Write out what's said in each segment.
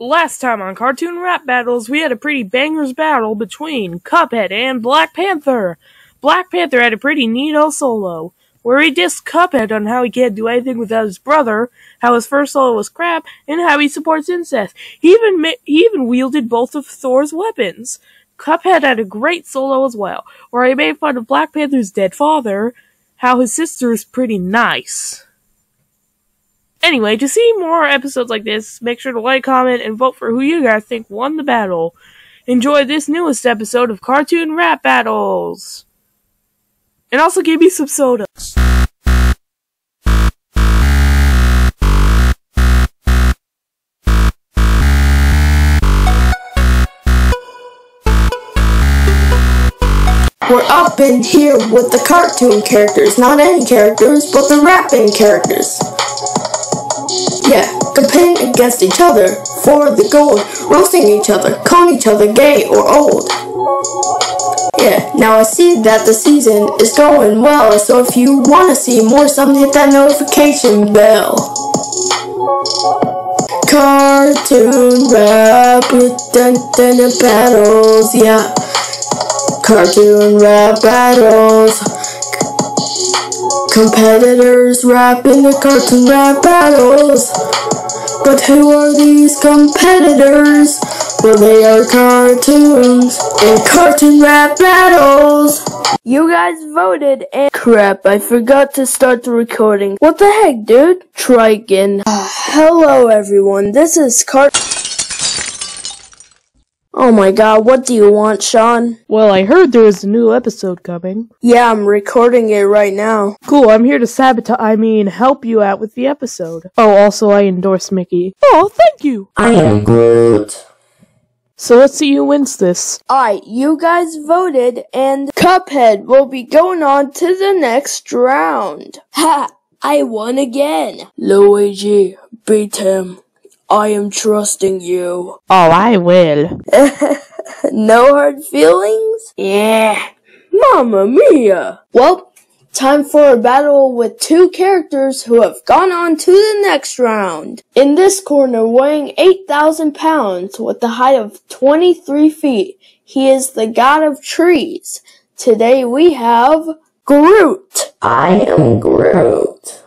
Last time on Cartoon Rap Battles, we had a pretty bangers battle between Cuphead and Black Panther. Black Panther had a pretty neato solo, where he dissed Cuphead on how he can't do anything without his brother, how his first solo was crap, and how he supports incest. He even he even wielded both of Thor's weapons. Cuphead had a great solo as well, where he made fun of Black Panther's dead father, how his sister is pretty nice. Anyway, to see more episodes like this, make sure to like, comment, and vote for who you guys think won the battle. Enjoy this newest episode of Cartoon Rap Battles! And also give me some soda. We're up in here with the cartoon characters, not any characters, but the rapping characters. Yeah, competing against each other for the gold, roasting each other, calling each other gay or old. Yeah, now I see that the season is going well, so if you want to see more, something hit that notification bell. Cartoon rap with dun dun battles, yeah. Cartoon rap battles. Competitors rap in the cartoon rap battles. But who are these competitors? Well, they are cartoons in cartoon rap battles. You guys voted and crap, I forgot to start the recording. What the heck, dude? Try again. hello everyone, this is Cart- Oh my god, what do you want, Sean? Well, I heard there is a new episode coming. Yeah, I'm recording it right now. Cool, I'm here to sabotage, I mean, help you out with the episode. Oh, also, I endorse Mickey. Oh, thank you! I am Groot. So let's see who wins this. Alright, you guys voted and Cuphead will be going on to the next round. Ha! I won again. Luigi, beat him. I am trusting you. Oh, I will. no hard feelings? Yeah. Mamma mia. Well, time for a battle with two characters who have gone on to the next round. In this corner, weighing 8,000 pounds with a height of 23 feet, he is the god of trees. Today we have Groot. I am Groot.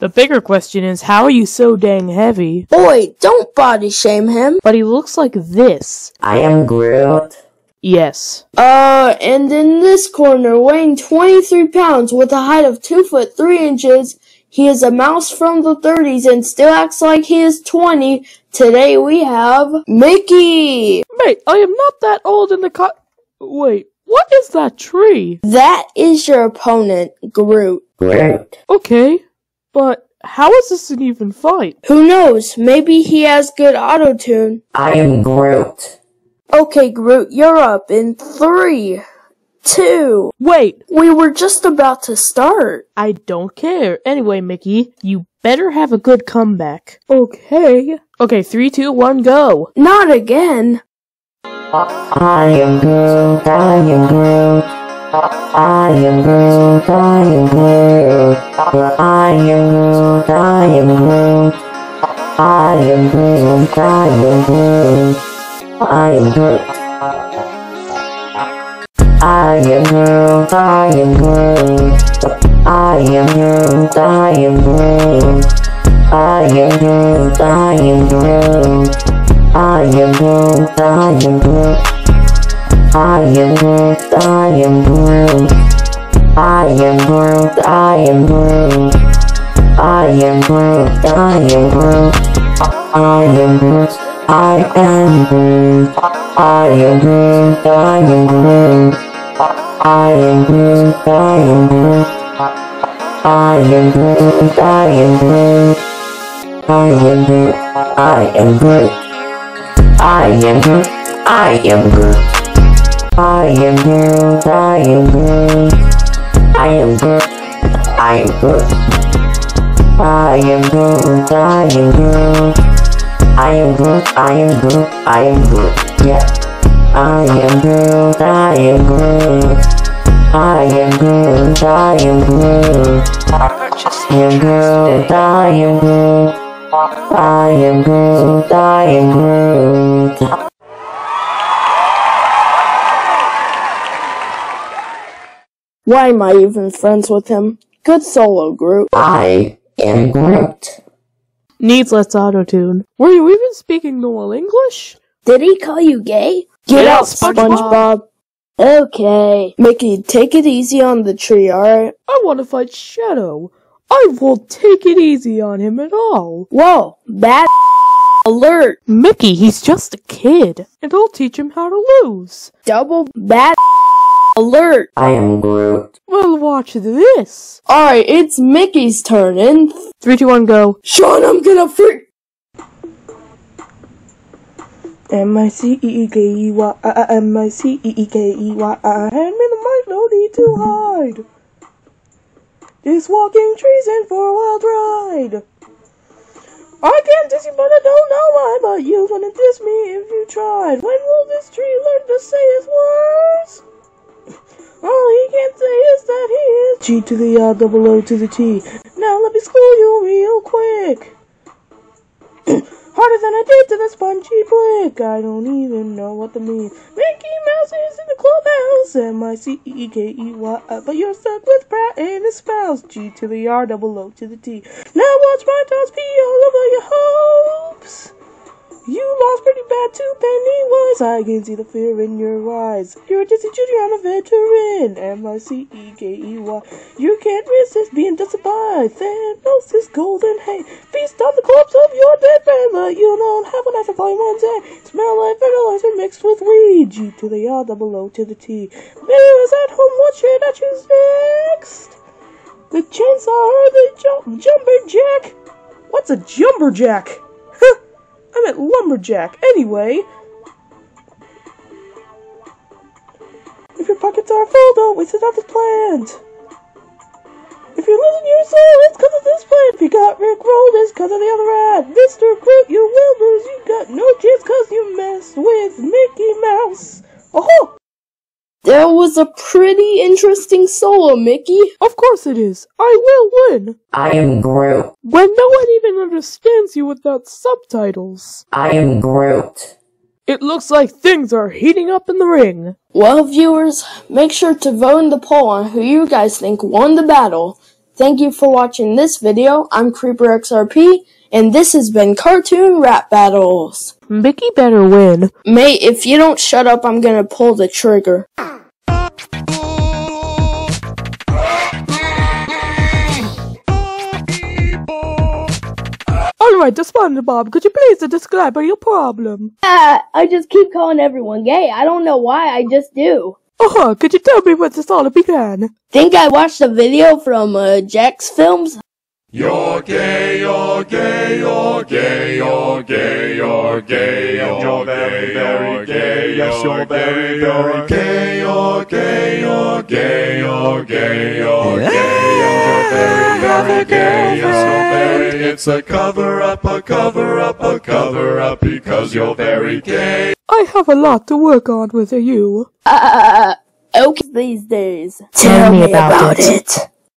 The bigger question is, how are you so dang heavy? Boy, don't body shame him. But he looks like this. I am Groot. Yes. Uh, and in this corner, weighing 23 pounds with a height of 2 foot 3 inches, he is a mouse from the 30s and still acts like he is 20. Today we have Mickey. Wait, I am not that old in the co- Wait, what is that tree? That is your opponent, Groot. Groot. Okay, but how is this an even fight? Who knows? Maybe he has good auto tune. I am Groot. Okay, Groot, you're up in three, two. Wait, We were just about to start. I don't care. Anyway, Mickey, you better have a good comeback. Okay. Okay, three, two, one, go. Not again. I am Groot. I am Groot. I am Groot. I am Groot. I am Groot. I am Groot. I am Groot. I am Groot. I am Groot. I am Groot. I am Groot. I am Groot. I am Groot. I am Groot. I am Groot. I am Groot. I am Groot. I am Groot. I am Groot. I am Groot. I am Groot. I am Groot. I am Groot. I am Groot. I am Groot. I am Groot. I am Groot. I am Groot. I am Groot. I am Groot. I am Groot. I am Groot. I am Groot. I am Groot. I am Groot. I am Groot. I am Groot. I am Groot. I am Groot. I am Groot. Yeah. I am Groot. I am Groot. I am Groot. I am Groot. I am Groot. I am Groot. I am Groot. I am Groot. Why am I even friends with him? Good solo, Groot. I am Groot. Needs less auto-tune. Were you even speaking normal English? Did he call you gay? Get Get out, out, SpongeBob. SpongeBob. Okay. Mickey, take it easy on the tree, alright? I want to fight Shadow. I won't take it easy on him at all. Whoa, bad alert. Mickey, he's just a kid. And I'll teach him how to lose. Double bad alert. I am Groot. Well, watch this. Alright, it's Mickey's turn, and Three, two, one, go. Sean, I'm gonna freak. M I C E E K E Y I M I C E E K E Y uh, I hand me the mic, no need to hide. This walking trees in for a wild ride. I can't diss you, but I don't know why. But you wouldn't diss me if you tried. When will this tree learn to say its words? All he can say is that he is G to the R double O to the T. Now let me school you real quick. Harder than I did to the spongy blick. I don't even know what to mean. Mickey Mouse is in the clubhouse. M I C E K E Y. But you're stuck with Pratt and his spouse. G to the R, double O to the T. Now watch my thoughts be all over your hopes. Bad to Pennywise. I can see the fear in your eyes. You're a Disney Junior, I'm a veteran. M I C E K E Y. You can't resist being by Thanos' golden hate. Feast on the corpse of your dead but you don't have one after flying one day. Smell like fertilizer mixed with weed. G to the R, double O to the T. Viewers at home, what should I choose next? The chainsaw or the jum- jumperjack? What's a jumperjack? I meant lumberjack. Anyway. If your pockets are full, don't waste it on this plant. If you're losing your soul, it's cause of this plant. If you got Rick rolled, it's cause of the other rat. Mr. Groot, you will lose. You got no chance cause you messed with Mickey Mouse. Oh, That was a pretty interesting solo, Mickey. of course it is. I will win. I am Groot. When no one even understands you without subtitles. I am Groot. It looks like things are heating up in the ring. Well, viewers, make sure to vote in the poll on who you guys think won the battle. Thank you for watching this video. I'm CreeperXRP, and this has been Cartoon Rap Battles. Mickey better win. Mate, if you don't shut up, I'm gonna pull the trigger. Alright, SpongeBob, could you please describe your problem? Ah, I just keep calling everyone gay. I don't know why, I just do. Uh-huh, could you tell me where this all began? Think I watched a video from uh, JacksFilms? You're gay, you're gay, you're gay, you're gay, you're gay, you're very, very gay, yes, you're very, very gay, you're gay, you're gay, you're gay, you're gay, you're very, very gay, yes, you're very, it's a cover up, a cover up, a cover up, because you're very gay. I have a lot to work on with you. Uh, okay these days. Tell me about it.